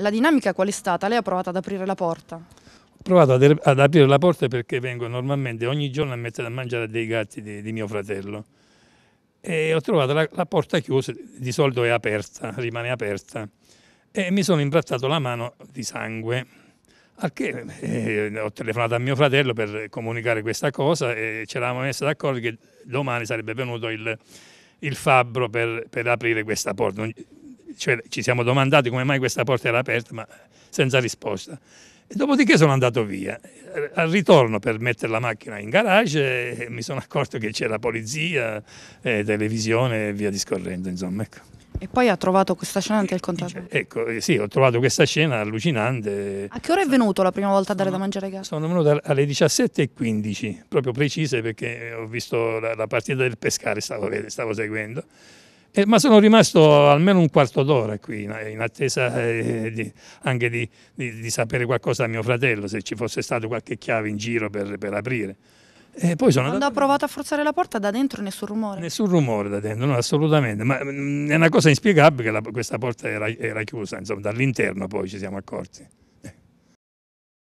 La dinamica qual è stata? Lei ha provato ad aprire la porta? Ho provato ad, ad aprire la porta perché vengo normalmente ogni giorno a mettere a mangiare dei gatti di, di mio fratello e ho trovato la, la, porta chiusa, di solito è aperta, rimane aperta e mi sono imbrattato la mano di sangue al che eh, ho telefonato a mio fratello per comunicare questa cosa e ci eravamo messi d'accordo che domani sarebbe venuto il, il fabbro per, per aprire questa porta cioè, ci siamo domandati come mai questa porta era aperta, ma senza risposta. E dopodiché sono andato via. Al ritorno per mettere la macchina in garage mi sono accorto che c'era polizia, eh, televisione e via discorrendo, insomma. Ecco. E poi ha trovato questa scena anche il contatore? Ecco, eh, sì, ho trovato questa scena allucinante. A che ora è venuto la prima volta a dare da mangiare ai gatti? Sono venuto alle 17.15, proprio precise perché ho visto la, la partita del pescare, stavo, stavo seguendo. Eh, ma sono rimasto almeno un quarto d'ora qui in attesa eh, di, anche di, di, di, sapere qualcosa da mio fratello, se ci fosse stato qualche chiave in giro per, per aprire. E poi sono Quando andato... ha provato a forzare la porta da dentro nessun rumore? Nessun rumore da dentro, no, assolutamente, ma mh, mm, è una cosa inspiegabile che la, questa porta era, era chiusa, insomma, dall'interno poi ci siamo accorti.